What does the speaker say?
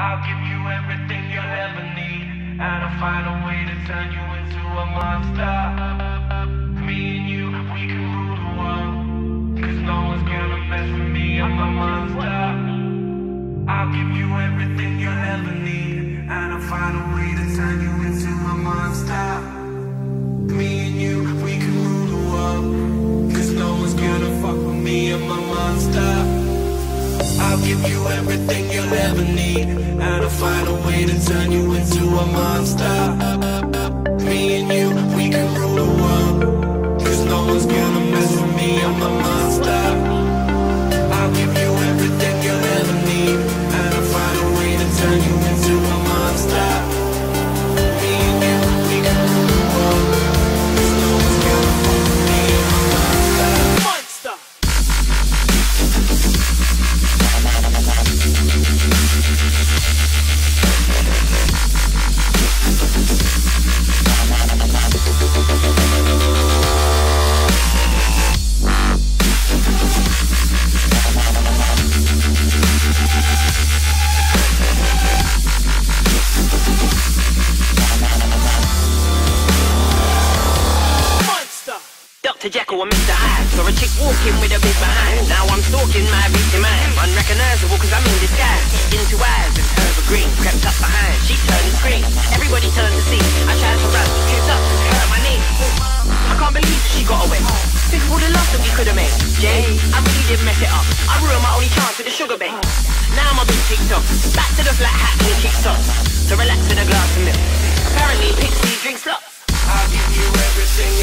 I'll give you everything you'll ever need. And I'll find a way to turn you into a monster. Me and you, we can rule the world. Cause no one's gonna mess with me, I'm a monster. I'll give you everything you'll ever need. And I'll find a way to turn you into a monster. Me and you, we can rule the world. Cause no one's gonna fuck with me, I'm a monster. I'll give you everything you'll ever need. Turn you into a monster. Dr. Jekyll and Mr. Hyde. Saw a chick walking with a big behind. Now I'm stalking my beauty mind Unrecognizable cause I'm in disguise. Into eyes and her were green Crept up behind, she turned and screamed. Everybody turned to see. I tried to run, tripped up, hurt my knee. I can't believe she got away. Think all the love that we could've made. Jay, I really did mess it up. I ruined my only chance with the sugar bait Now I'm a big TikTok Back to the flat hat and the kick socks To relax with a glass of milk. Apparently Pixie drinks lots. I'll give you everything